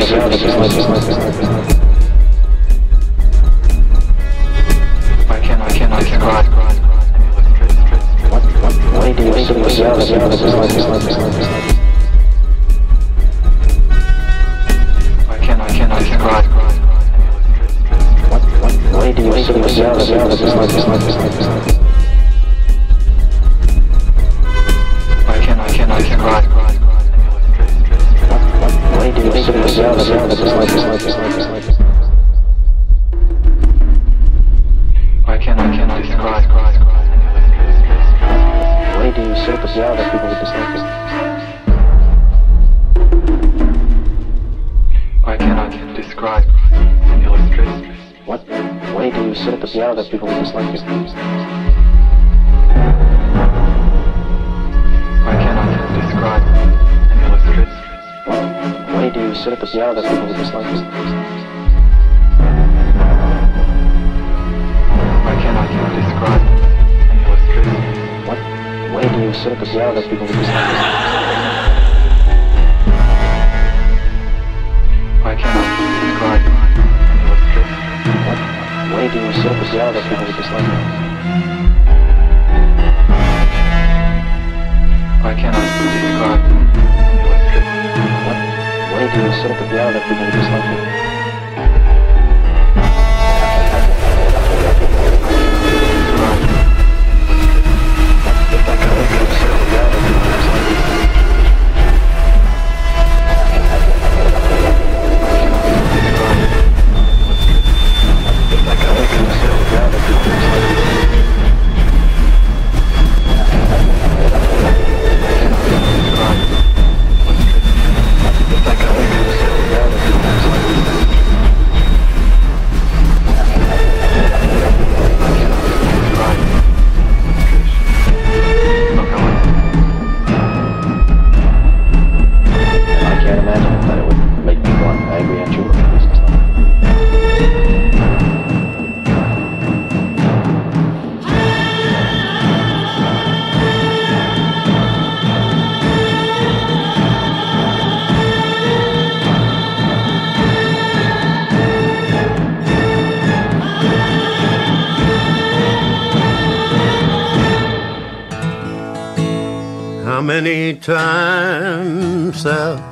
Спасибо. people. I cannot describe an. Why do you sit at the yell that people who dislike you? I cannot describe an illustrative. What? Why do you sit at the piano that people who dislike you? they do so bizarre that people this language. I do describe what, what they do is so bizarre that people with this language. How many times have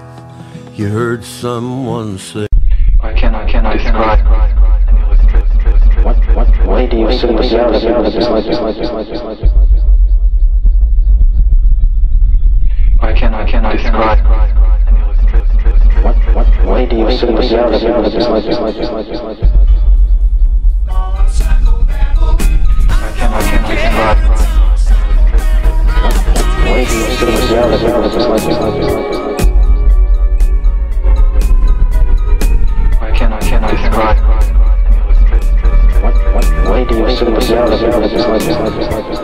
you heard someone say, I can, I can, I can, I can, I can. What, what way do you see yourself? I can, I can, I can, What, what do you see yourself? надо присылать, присылать, присылать.